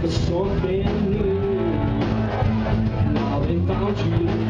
There's something new. Now they found you.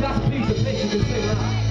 That's a piece of fish you can sing.